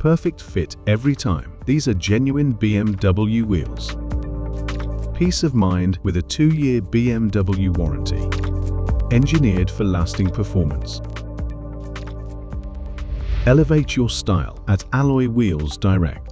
perfect fit every time. These are genuine BMW wheels. Peace of mind with a two-year BMW warranty. Engineered for lasting performance. Elevate your style at Alloy Wheels Direct.